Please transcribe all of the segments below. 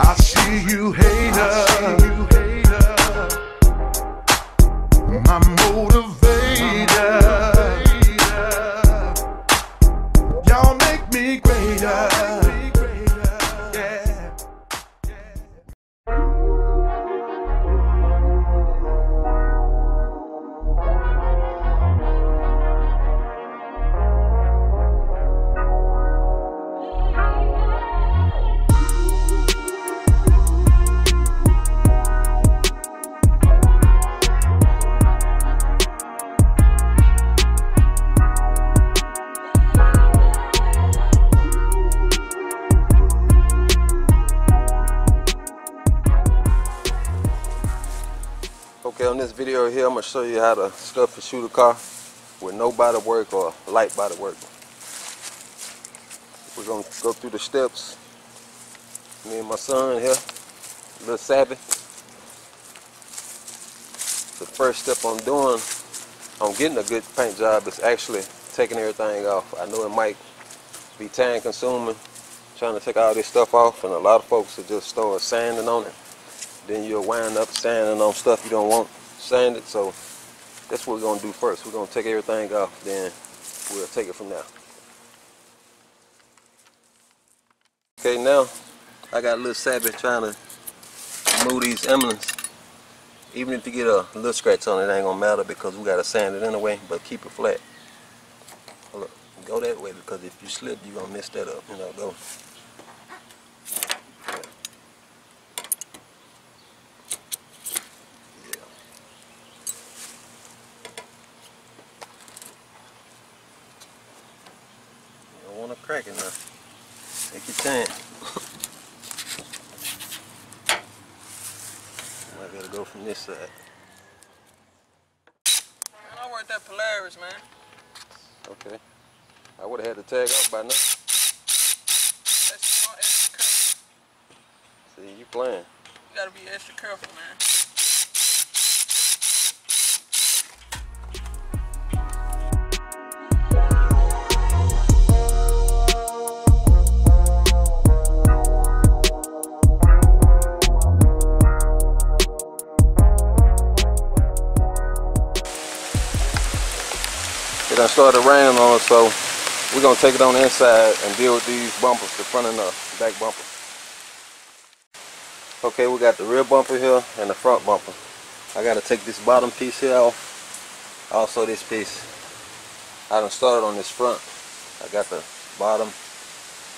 I see you hater. Video here, I'm gonna show you how to scuff and shoot a car with no body work or light body work. We're gonna go through the steps. Me and my son here, little savvy. The first step I'm doing on getting a good paint job is actually taking everything off. I know it might be time consuming trying to take all this stuff off and a lot of folks will just start sanding on it then you'll wind up sanding on stuff you don't want sanded. So that's what we're gonna do first. We're gonna take everything off, then we'll take it from there. Okay, now I got a little savage trying to remove these emblems. Even if you get a little scratch on it, it ain't gonna matter because we gotta sand it anyway, but keep it flat. Look, go that way because if you slip, you're gonna mess that up. You know, go. Yeah. You don't want to crack it now. Take your time. I gotta go from this side. Man, I worked at Polaris, man. Okay. I would have had the tag by now. Extra, extra careful. See, you playing. You gotta be extra careful, man. It done started raining on us, so we're gonna take it on the inside and deal with these bumpers, the front and the back bumper. Okay, we got the rear bumper here and the front bumper. I gotta take this bottom piece here off. Also this piece. I done started on this front. I got the bottom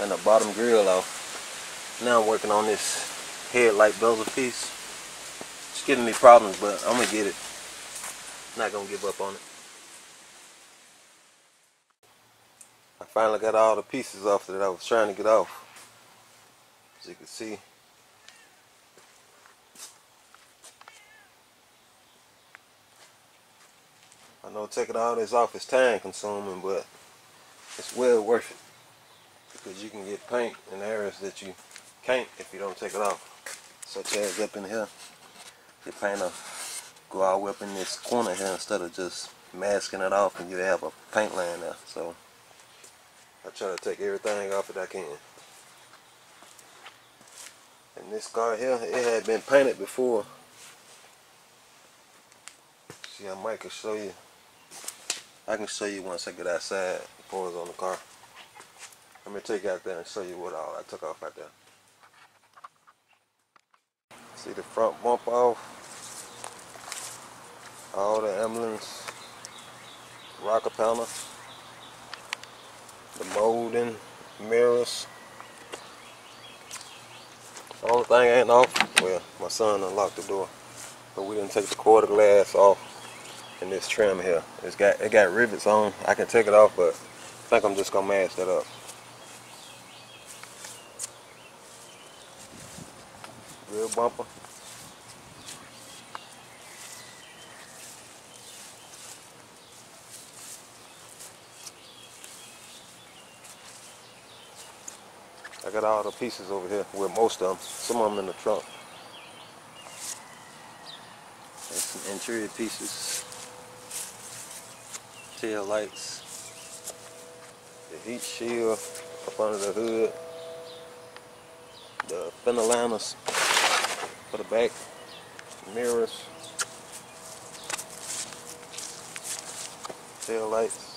and the bottom grill off. Now I'm working on this headlight bezel piece. It's giving me problems, but I'm gonna get it. Not gonna give up on it. Finally got all the pieces off that I was trying to get off. As you can see. I know taking all this off is time consuming, but it's well worth it. Because you can get paint in areas that you can't if you don't take it off. Such as up in here. The paint will go all up in this corner here instead of just masking it off and you have a paint line there. So I try to take everything off that I can. And this car here, it had been painted before. See, I might can show you. I can show you once I get outside before it's on the car. Let me take you out there and show you what all I took off out there. See the front bump off. All the emblems. Rocker panel the molding, mirrors. The only thing ain't off, well, my son unlocked the door, but we didn't take the quarter glass off in this trim here. It's got it got rivets on. I can take it off, but I think I'm just gonna mask that up. Rear bumper. I got all the pieces over here with most of them. Some of them in the trunk. Some interior pieces. Tail lights. The heat shield up under the hood. the fender liners for the back, mirrors, tail lights.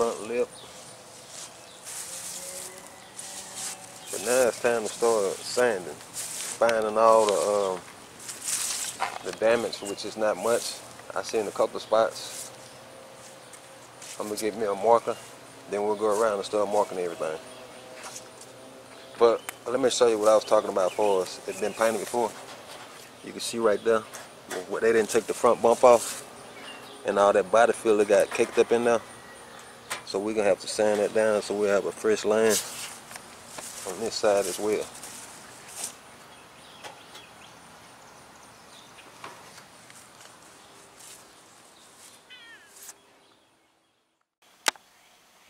Front lip. But now it's time to start sanding, finding all the um, the damage, which is not much. I seen a couple of spots. I'm gonna get me a marker, then we'll go around and start marking everything. But let me show you what I was talking about for us. It's been painted before. You can see right there where they didn't take the front bump off and all that body filler got kicked up in there. So we're gonna have to sand that down so we have a fresh line on this side as well.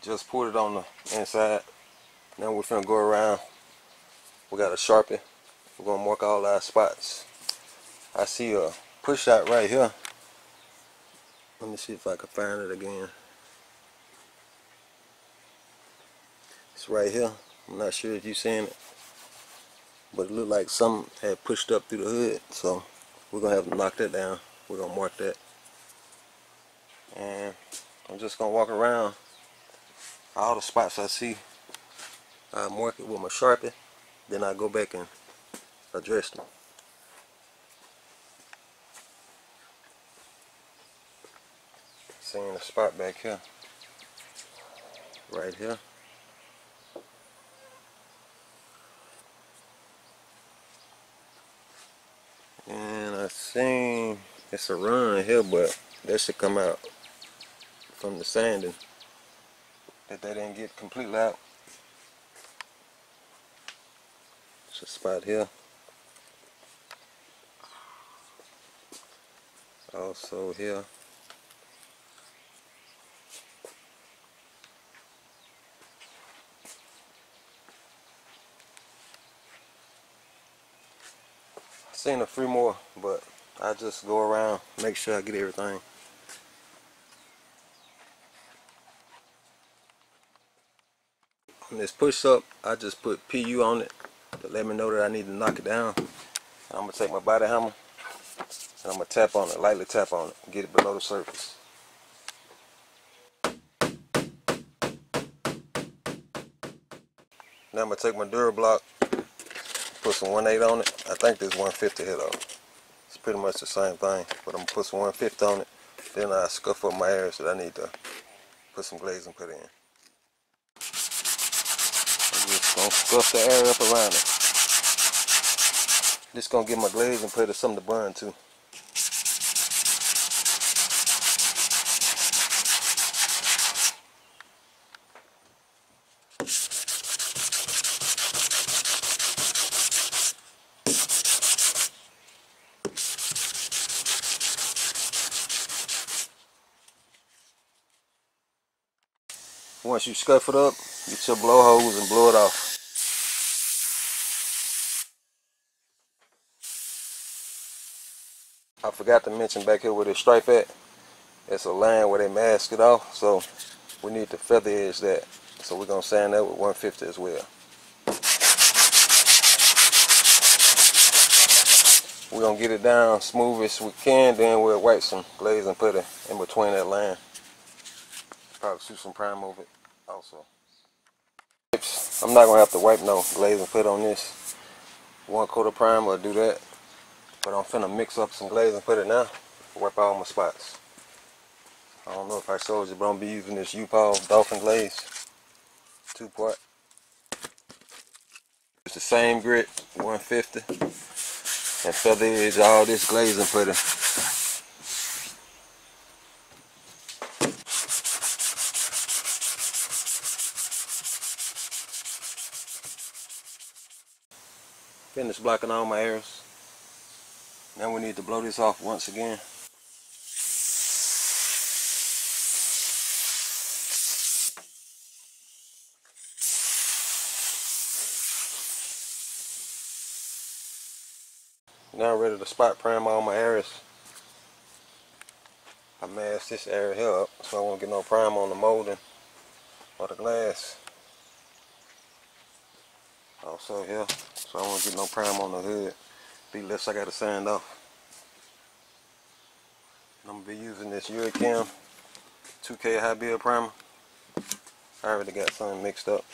Just put it on the inside. Now we're going to go around. We got a Sharpie. We're gonna mark all our spots. I see a push out right here. Let me see if I can find it again. It's right here. I'm not sure if you're seeing it. But it looked like something had pushed up through the hood. So we're going to have to knock that down. We're going to mark that. And I'm just going to walk around all the spots I see. I mark it with my Sharpie. Then I go back and address them. Seeing a spot back here. Right here. And I seen it's a run here, but that should come out from the sanding that they didn't get completely out. It's a spot here. Also here. seen a few more, but I just go around, make sure I get everything. On this push up, I just put PU on it to let me know that I need to knock it down. I'm gonna take my body hammer and I'm gonna tap on it, lightly tap on it, get it below the surface. Now I'm gonna take my Durablock put some 1.8 on it. I think there's 150 here though. It's pretty much the same thing, but I'm gonna put some 150 on it. Then I scuff up my areas that I need to put some glaze and put in. I'm just gonna scuff the area up around it. Just gonna get my glaze and put it something to burn too. Once you scuff it up, get your blow hose and blow it off. I forgot to mention back here where this stripe at. It's a line where they mask it off, so we need to feather edge that. So we're gonna sand that with 150 as well. We're gonna get it down smooth as we can, then we'll wipe some glaze and put it in between that line. Probably shoot some prime over it also. I'm not gonna have to wipe no glaze and put on this. One coat of primer, do that. But I'm finna mix up some glaze and put it now. Wipe all my spots. I don't know if I showed you, but I'm gonna be using this U-POL Dolphin Glaze. Two part. It's the same grit, 150. And feather edge all this glaze and put it. Blocking all my areas. Now we need to blow this off once again. Now I'm ready to spot prime all my areas. I masked this area here up so I won't get no prime on the molding or the glass. Also here, so I won't get no prime on the hood. Be less I gotta sand off. I'm gonna be using this Uricam 2K high build primer. I already got something mixed up.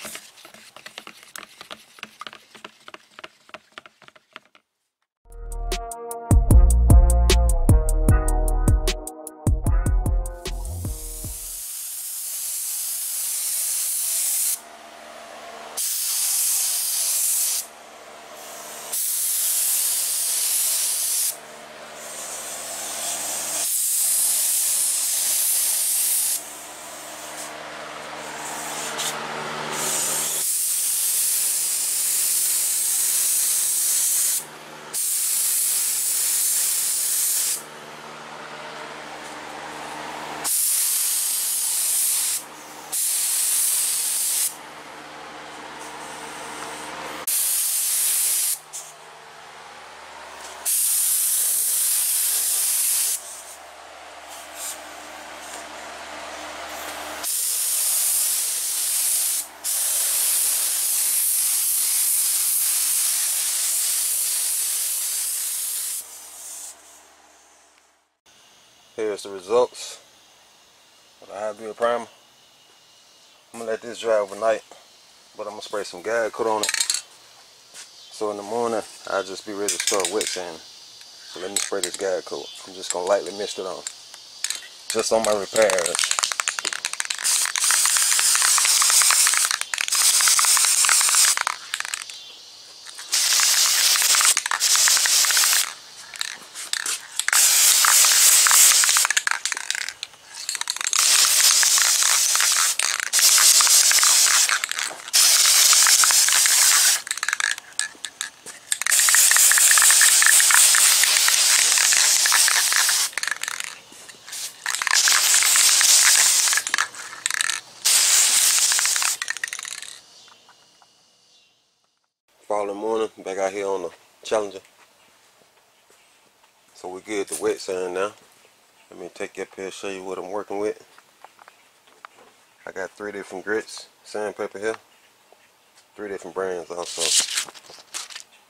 The results the high build primer. I'm gonna let this dry overnight, but I'm gonna spray some guide coat on it. So in the morning, I'll just be ready to start wet sanding. So let me spray this guide coat. I'm just gonna lightly mist it on. Just on my repairs. Following morning, back out here on the Challenger. So we good the wet sand now. Let me take you up here and show you what I'm working with. I got three different grits, sandpaper here. Three different brands also.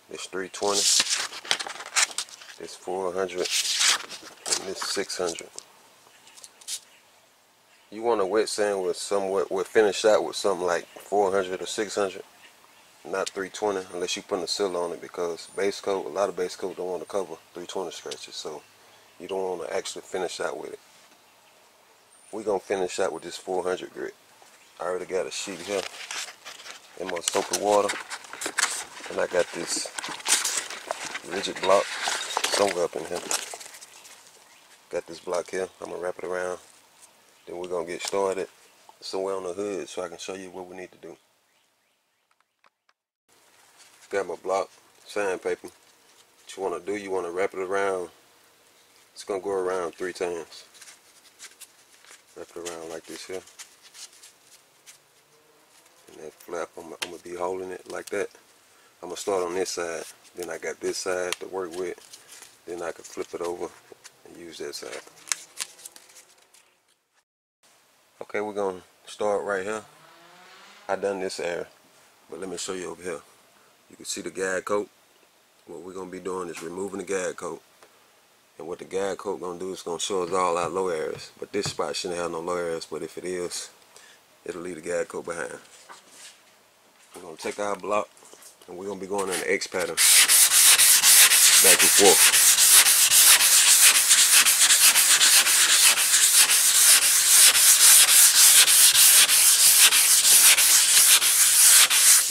This 320, this 400, and this 600. You want a wet sand with somewhat, with finish out with something like 400 or 600 not 320 unless you put a seal on it because base coat, a lot of base coat don't want to cover 320 scratches so you don't want to actually finish out with it. We're going to finish out with this 400 grit. I already got a sheet here in my soaker water and I got this rigid block somewhere up in here. Got this block here, I'm going to wrap it around then we're going to get started somewhere on the hood so I can show you what we need to do. Got my block, sandpaper. What you want to do, you want to wrap it around. It's going to go around three times. Wrap it around like this here. And that flap, I'm, I'm going to be holding it like that. I'm going to start on this side. Then I got this side to work with. Then I can flip it over and use that side. Okay, we're going to start right here. I done this area, but let me show you over here. You can see the guide coat. What we're going to be doing is removing the guide coat. And what the guide coat going to do is going to show us all our low areas. But this spot shouldn't have no low areas, but if it is, it'll leave the guide coat behind. We're going to take our block and we're going to be going in the X pattern back and forth.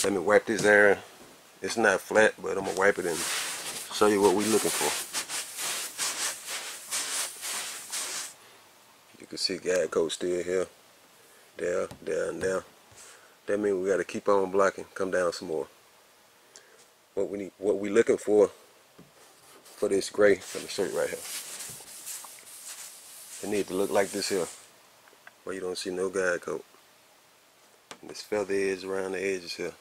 Let me wipe this area it's not flat, but I'm going to wipe it and show you what we're looking for. You can see guide coat still here, there, there, there. That means we got to keep on blocking, come down some more. What we need, what we looking for for this gray, let show you right here. It need to look like this here, where you don't see no guide coat. This feather edge around the edges here.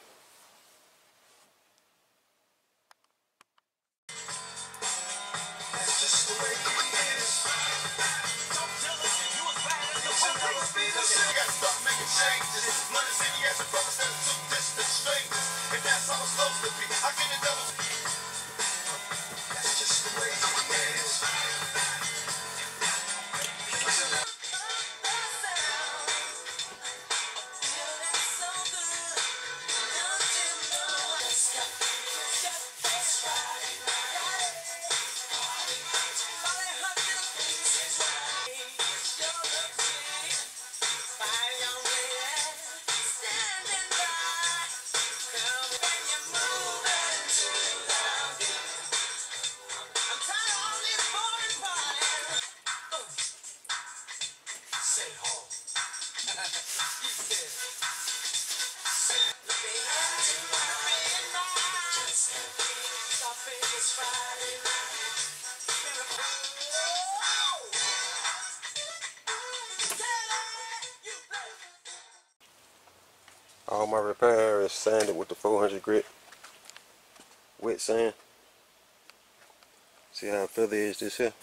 I to peace. I get it double. All my repair is sanded with the 400 grit wet sand. See how feather is this here?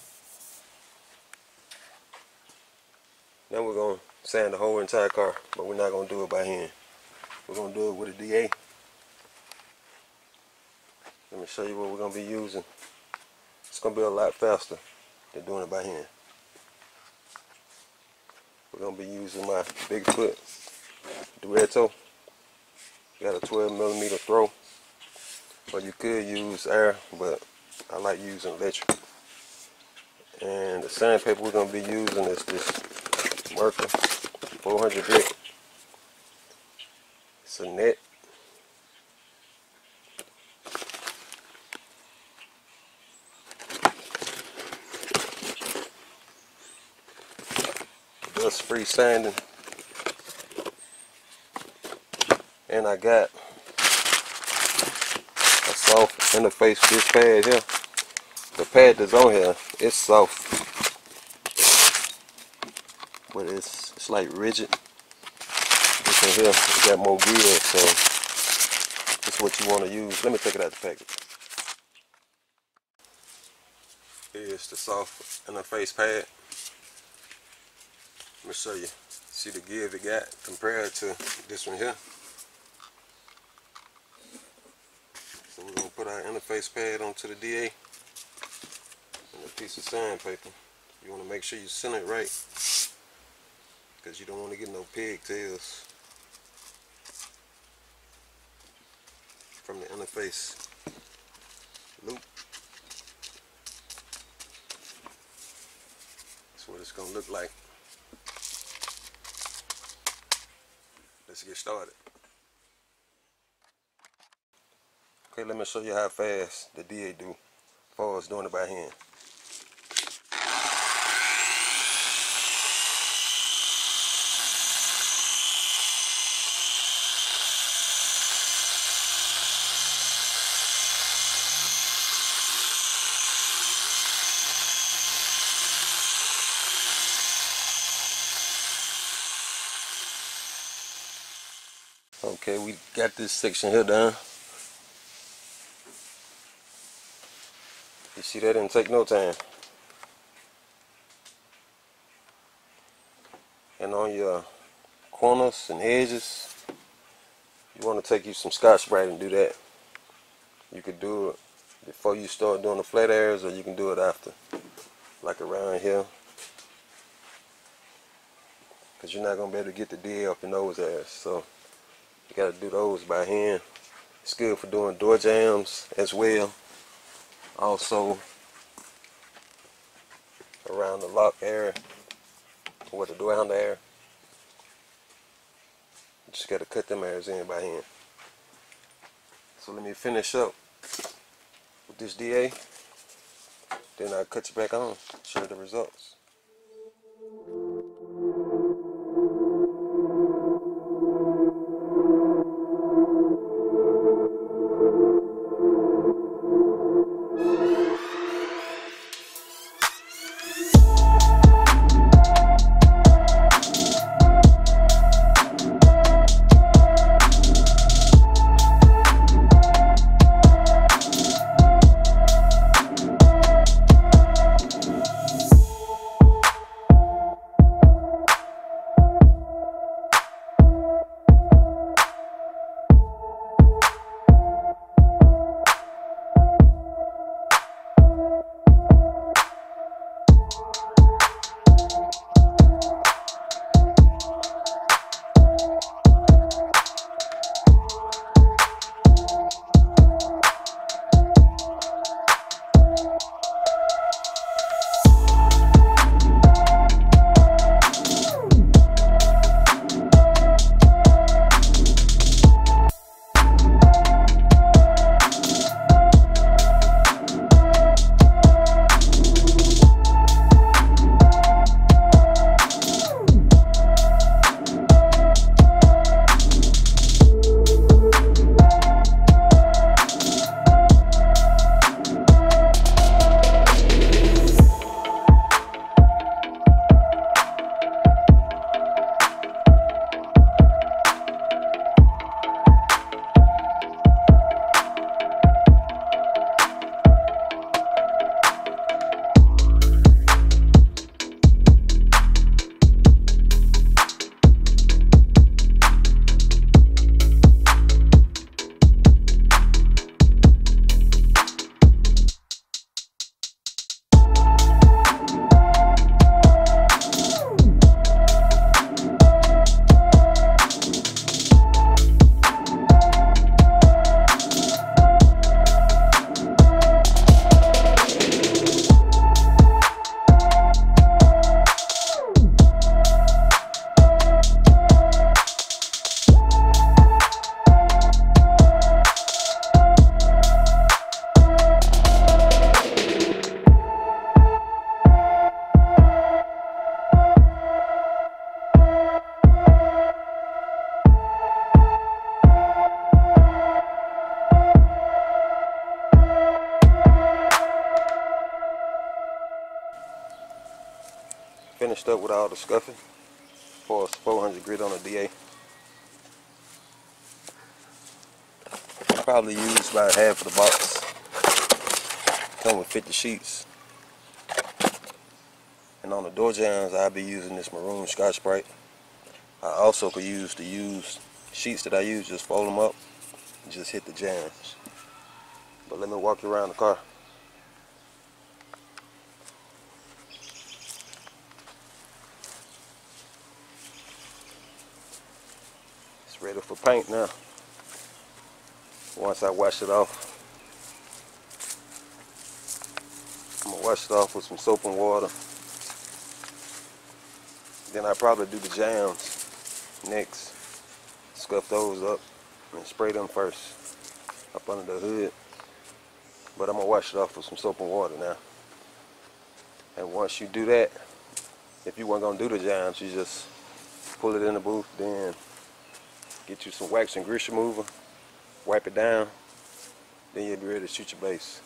Now we're going to sand the whole entire car, but we're not going to do it by hand. We're going to do it with a DA. Show you what we're going to be using. It's going to be a lot faster than doing it by hand. We're going to be using my Bigfoot Duetto. Got a 12 millimeter throw. Or you could use air, but I like using electric. And the sandpaper we're going to be using is this Mirka 400 grit. It's a net. Dust free sanding. And I got a soft interface this pad here. The pad that's on here, it's soft. But it's it's like rigid. This in here, it got more give, so it's what you want to use. Let me take it out the package. Here's the soft interface pad. Let me show you. See the give it got compared to this one here. So we're gonna put our interface pad onto the DA and a piece of sandpaper. You wanna make sure you center it right because you don't want to get no pigtails from the interface loop. That's what it's gonna look like. Let's get started. Okay, let me show you how fast the DA do far as doing it by hand. Okay, we got this section here done. You see that didn't take no time. And on your corners and edges, you want to take you some Scotch Brite and do that. You could do it before you start doing the flat areas or you can do it after. Like around here. Because you're not going to be able to get the DA off your nose areas. So you got to do those by hand. It's good for doing door jambs as well. Also around the lock area or the door handle area. Just got to cut them areas in by hand. So let me finish up with this DA. Then I'll cut you back on, show the results. Scuffing. For 400 grit on a DA. Probably use about half of the box. Come with 50 sheets. And on the door jambs, I'll be using this maroon Scotch-Brite. I also could use the used sheets that I use, just fold them up just hit the jambs. But let me walk you around the car. Ready for paint now. Once I wash it off. I'm gonna wash it off with some soap and water. Then I probably do the jambs next. Scuff those up and spray them first up under the hood. But I'm gonna wash it off with some soap and water now. And once you do that, if you weren't gonna do the jambs, you just pull it in the booth, then get you some wax and grease remover, wipe it down, then you'll be ready to shoot your base.